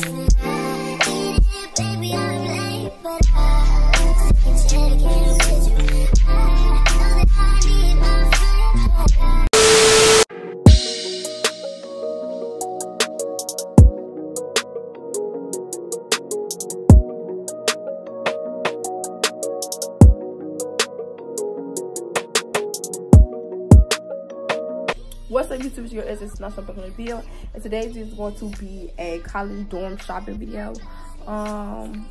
Baby, YouTube, it's your S, it's not something on the video. And today's is going to be a college dorm shopping video. Um,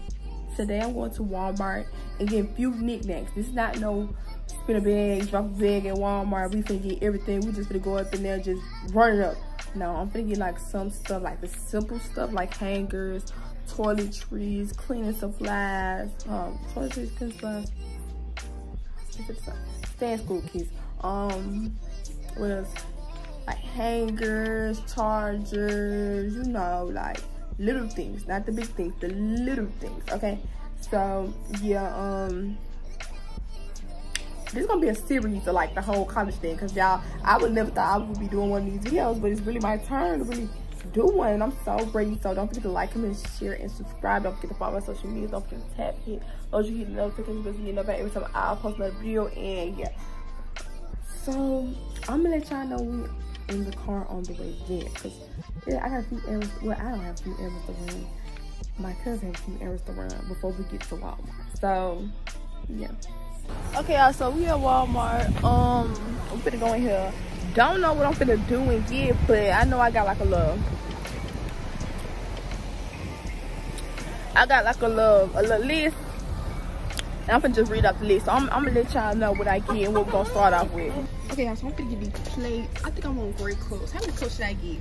today I'm going to Walmart and get a few knickknacks. This is not no spin a bag, drop a bag at Walmart. We finna get everything. We just finna go up in there, just run it up. No, I'm finna get like some stuff, like the simple stuff, like hangers, toiletries, cleaning supplies, um, toiletries, cleaning supplies. Stand school kids. Um, what else? Like hangers, chargers, you know, like little things, not the big things, the little things, okay? So, yeah, um, this is gonna be a series of like the whole college thing, cause y'all, I would never thought I would be doing one of these videos, but it's really my turn to really do one, and I'm so ready. So don't forget to like, comment, share, and subscribe. Don't forget to follow my social media. Don't forget to tap hit, those you hit the notifications bell so you know every time I post another video, and yeah. So I'm gonna let y'all know we in the car on the way there, cause yeah, I got a few errands. Well, I don't have a few errands to run. My cousin has a few errands to run before we get to Walmart. So yeah. Okay, y'all. So we at Walmart. Um, I'm finna go in here. Don't know what I'm finna do and get, but I know I got like a little. I got like a little a little list. I'm finna just read off the list. So I'm, I'm gonna let y'all know what I get and what we're gonna start off with. Okay, so I'm gonna get these plates. I think I'm on gray cups. How many cups should I get?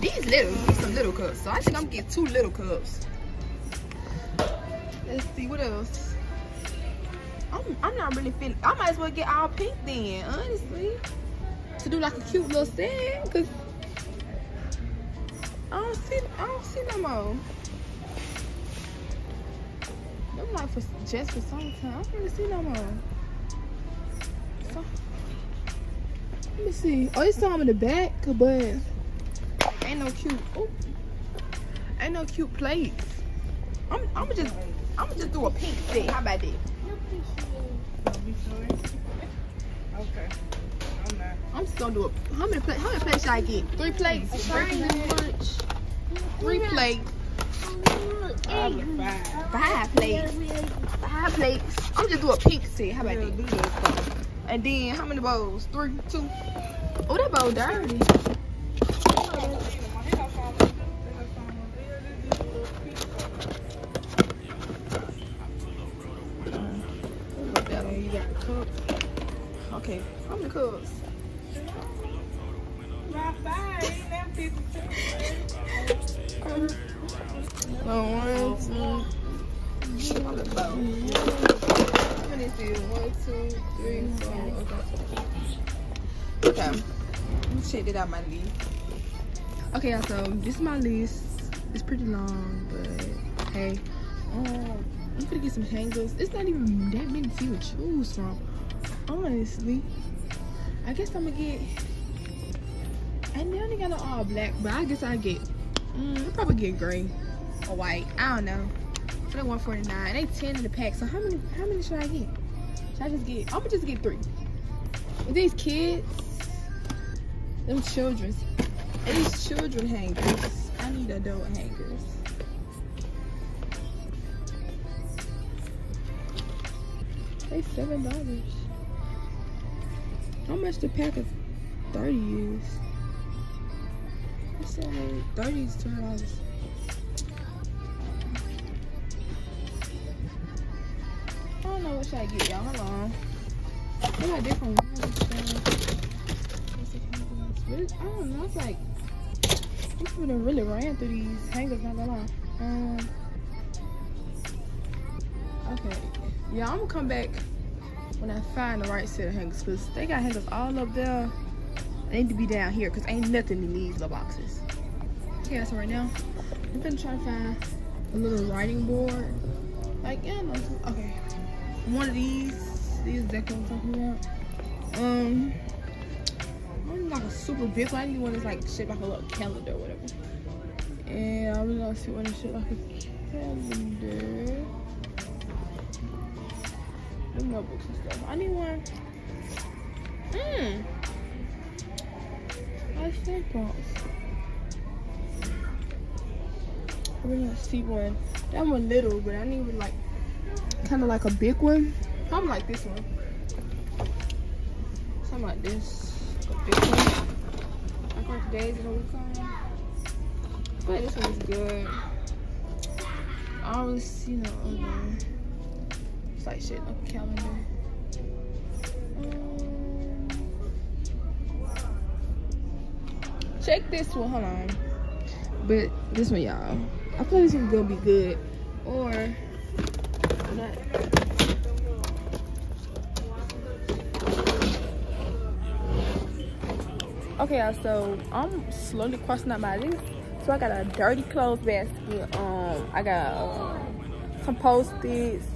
These little, these some little cups. So I think I'm gonna get two little cups. Let's see, what else? I'm, I'm not really feeling, I might as well get all pink then, honestly. To do like a cute little set, cause I don't see, I don't see no more. Them like for just for summertime. I don't really see no more. So, let me see. Oh, it's some in the back, but ain't no cute. Oh, ain't no cute plates. I'm, I'm just, I'm just do a pink thing. How about that? Okay. I'm not. I'm just gonna do a. How many plates? How many plates should I get? Three plates. Three plates. Five. Plates. Five plates. I'm just do a pink set. How about that? And then how many bowls? Three, two. Oh, that bowl dirty. Okay, how many cups? How many bowls? How many is it? One, two, three, four. Okay. Okay. Let me check it out my list. Okay, y'all, so this is my list. It's pretty long, but hey. Um, I'm gonna get some hangers. It's not even that many to even choose from. Honestly. I guess I'm gonna get they only got an all black, but I guess I get mm, probably get gray or white. I don't know. For that 149. They 10 in the pack. So how many how many should I get? Should I just get I'm gonna just get three. With these kids, them children's these children hangers. I need adult hangers. They seven dollars. How much the pack of 30 is? What's that? 30 is two I get, y'all. Hold on. They got different ones. Really- I don't know. It's like I'm really ran through these hangers. Not gonna lie. Um. Okay. Yeah, I'm gonna come back when I find the right set of hangers because they got hangers all up there. They need to be down here because ain't nothing in these little boxes. Okay, so right now I'm gonna try to find a little writing board. Like, yeah, no, okay. One of these. These what I'm talking about. Um, I don't like a super big one. I need one that's like shaped like a little calendar or whatever. And I was gonna see what this shit like a calendar. The notebooks and stuff. I need one. Mmm. I said bumps. I really want to see one. That one little, but I need one like kind of like a big one. Something like this one. Something like this. A big one. Like for days in a week on. But this one's good. I don't really see no other. It's like shit on the calendar. Um, check this one. Hold on. But this one, y'all. I feel this one's gonna be good. Or. Okay. So I'm slowly crossing out my list. So I got a dirty clothes basket. Um, I got um, some post-its.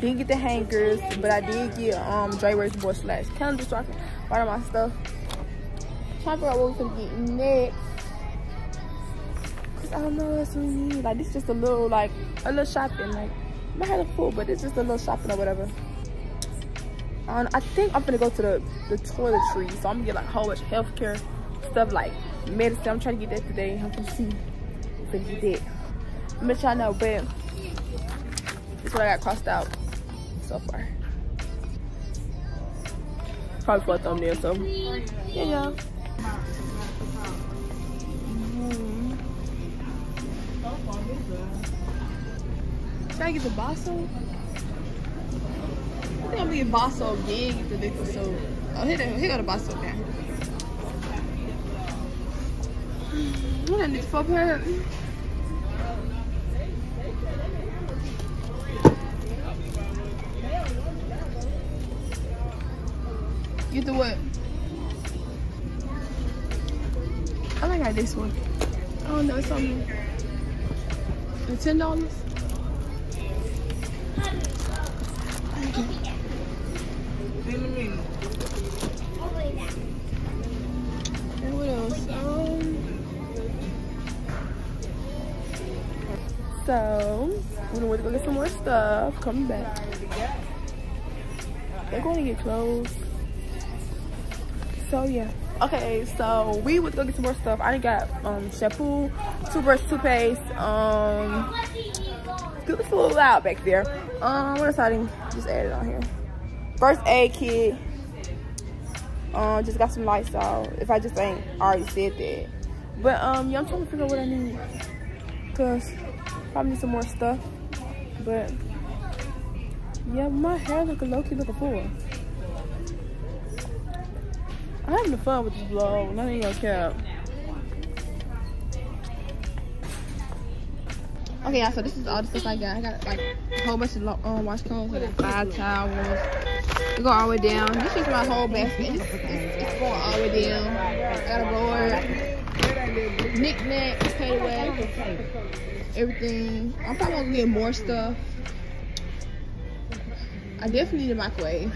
Didn't get the hangers, but I did get um Dre board slash calendar so I can all my stuff. Trying to figure out what we're gonna get next. Cause I don't know what else we need. Like this is just a little like a little shopping. Like hair look full, but it's just a little shopping or whatever. Um, I think I'm gonna go to the the toiletries. So I'm gonna get like a whole bunch of healthcare stuff like medicine. I'm trying to get that today. I'm gonna see if I get that. I'm gonna try know, but that's what I got crossed out so far. Probably for a thumbnail, so yeah, yeah. Mhm. Should I get the Basso? I think I'm gonna get Basso get the liquid soap. Oh, here, here got the Basso down. What I need for her? Get the what? I think I got this one. Oh no, it's something. The ten dollars. Um. So, we're gonna go get some more stuff. Coming back. They're going to get clothes. So yeah. Okay, so we would go get some more stuff. I got um shampoo, toothbrush, toothpaste, um it's a little loud back there. Um what else I didn't just add it on here. First aid kit. Um just got some Lysol. If I just ain't already said that. But um yeah, I'm trying to figure out what I need. Cause probably need some more stuff. But yeah, my hair looking low key looking full. I'm having fun with this vlog. Not even gonna cap. Okay, yeah, so this is all the stuff I got. I got like a whole bunch of um, washcloths, I got five towels. We go all the way down. This is my whole basket. It's, it's, it's going all the way down. I got a board, knickknacks, paperweight, everything. I'm probably gonna get more stuff. I definitely need a microwave.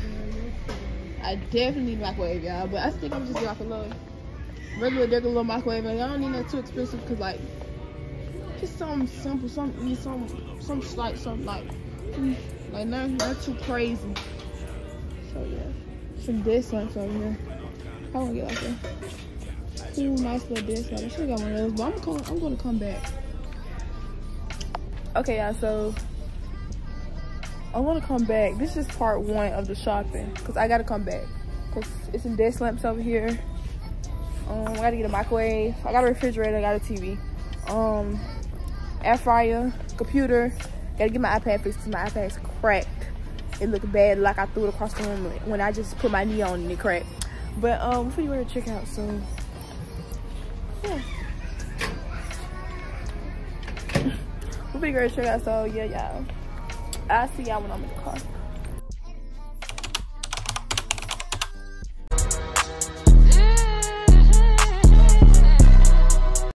I definitely need a microwave, y'all. But I think I'm just get like a little regular, regular little microwave. I don't need that too expensive because like just something simple, something some some slight, something like like not not too crazy. So yeah, some lamps over here. I want to get like a cool, nice little lamp. I should got one of those, but I'm gonna I'm gonna come back. Okay, y'all. So I want to come back. This is part one of the shopping because I got to come back because it's some desk lamps over here. Um, I got to get a microwave. I got a refrigerator. I got a TV. Um, air fryer, computer. Got to get my iPad fixed because my iPad's cracked. It looked bad like I threw it across the room when I just put my knee on and it cracked. But um, we're to check out. So yeah. we're pretty ready to check out. So yeah, y'all. I'll see y'all when I'm in the car.